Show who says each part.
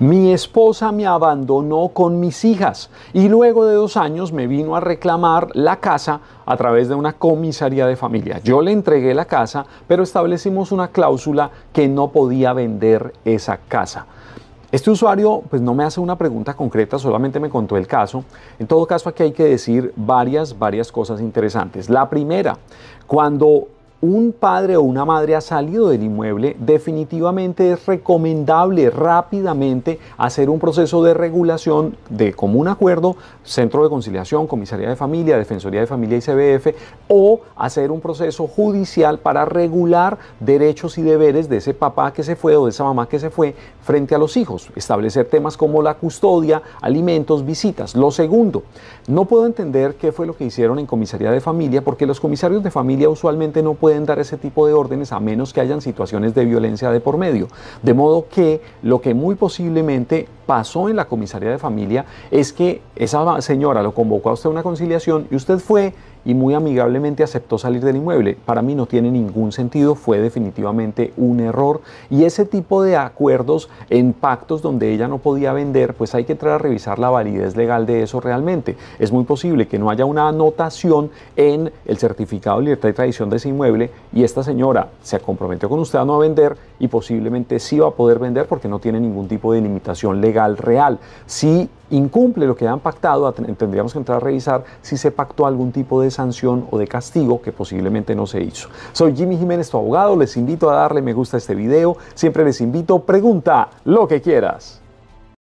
Speaker 1: Mi esposa me abandonó con mis hijas y luego de dos años me vino a reclamar la casa a través de una comisaría de familia. Yo le entregué la casa, pero establecimos una cláusula que no podía vender esa casa. Este usuario pues no me hace una pregunta concreta, solamente me contó el caso. En todo caso aquí hay que decir varias, varias cosas interesantes. La primera, cuando un padre o una madre ha salido del inmueble, definitivamente es recomendable rápidamente hacer un proceso de regulación de común acuerdo, Centro de Conciliación, Comisaría de Familia, Defensoría de Familia y CBF, o hacer un proceso judicial para regular derechos y deberes de ese papá que se fue o de esa mamá que se fue frente a los hijos, establecer temas como la custodia, alimentos, visitas. Lo segundo, no puedo entender qué fue lo que hicieron en Comisaría de Familia, porque los comisarios de familia usualmente no pueden pueden dar ese tipo de órdenes a menos que hayan situaciones de violencia de por medio. De modo que lo que muy posiblemente pasó en la comisaría de familia es que esa señora lo convocó a usted a una conciliación y usted fue y muy amigablemente aceptó salir del inmueble. Para mí no tiene ningún sentido, fue definitivamente un error y ese tipo de acuerdos en pactos donde ella no podía vender, pues hay que entrar a revisar la validez legal de eso realmente. Es muy posible que no haya una anotación en el certificado de libertad y tradición de ese inmueble y esta señora se comprometió con usted a no vender y posiblemente sí va a poder vender porque no tiene ningún tipo de limitación legal real. Si incumple lo que han pactado, tendríamos que entrar a revisar si se pactó algún tipo de sanción o de castigo que posiblemente no se hizo. Soy Jimmy Jiménez, tu abogado, les invito a darle me gusta a este video, siempre les invito, pregunta lo que quieras.